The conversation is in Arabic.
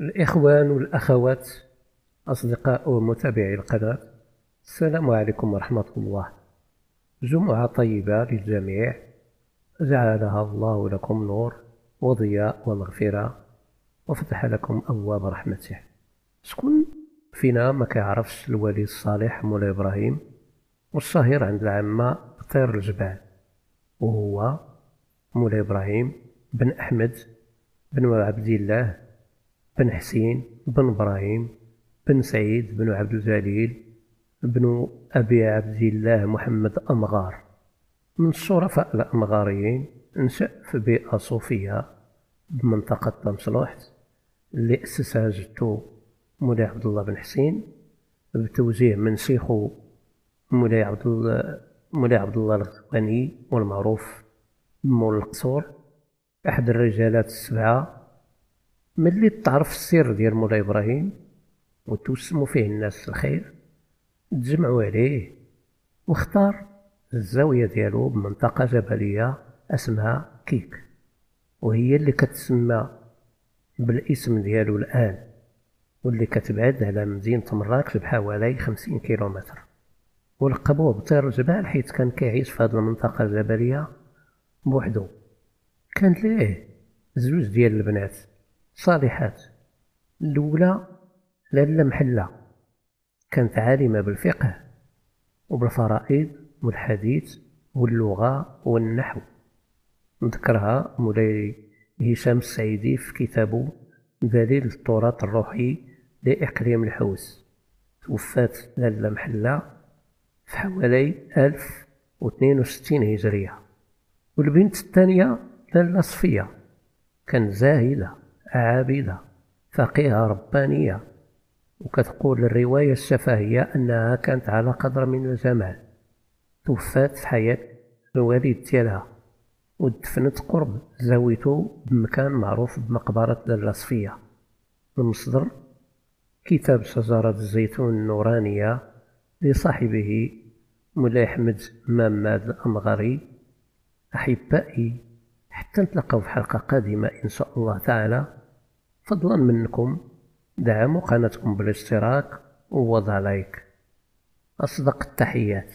الإخوان والأخوات أصدقاء ومتابعي القناة السلام عليكم ورحمة الله. جمعة طيبة للجميع. جعلها الله لكم نور وضياء ومغفرة وفتح لكم أبواب رحمته. شكون فينا ما كيعرفش الولي الصالح مولاي إبراهيم؟ والشهير عند العامة طير الجبال وهو مولاي إبراهيم بن أحمد بن عبد الله بن حسين بن إبراهيم بن سعيد بن عبد الجليل بن أبي عبد الله محمد أمغار. من الشرفاء الأمغاريين نشأ في بيئة صوفية بمنطقة طمسلوحت اللي أسسها جدو مولاي عبد الله بن حسين بتوجيه من شيخو مولاي عبد الله مولاي عبد الله الغني والمعروف بمول القصور أحد الرجالات السبعة ملي تعرف السر ديال مولاي إبراهيم وتوسموا فيه الناس الخير تجمعوا عليه واختار الزاوية ديالو بمنطقة جبلية اسمها كيك وهي اللي كتسمى بالاسم ديالو الآن واللي كتبعد على مدينة مراكش بحوالي خمسين كيلومتر. ولقبوه بطير الجبال حيث كان كيعيش في هذه المنطقة الجبلية بوحدو. كان ليه زوج ديال البنات. صالحات. الأولى لاله محلة. كانت عالمة بالفقه وبالفرائض والحديث واللغة والنحو. نذكرها مولاي هشام السعيدي في كتابه دليل التراث الروحي لإقليم الحوس توفات لاله محلة في حوالي ألف واثنين وستين هجرية. والبنت الثانية لاله صفية. كانت زاهدة. عابدة. فقيهة ربانية. وكتقول الرواية الشفهية أنها كانت على قدر من الجمال توفات في حياة الوالد ديالها ودفنت قرب زاويته بمكان معروف بمقبرة لاله صفية المصدر كتاب شجرة الزيتون النورانية لصاحبه مولاي أحمد ماماد الأمغري أحبائي حتى نتلاقاو في حلقة قادمة إن شاء الله تعالى. فضلا منكم. دعموا قناتكم بالاشتراك ووضع لايك. أصدق التحيات.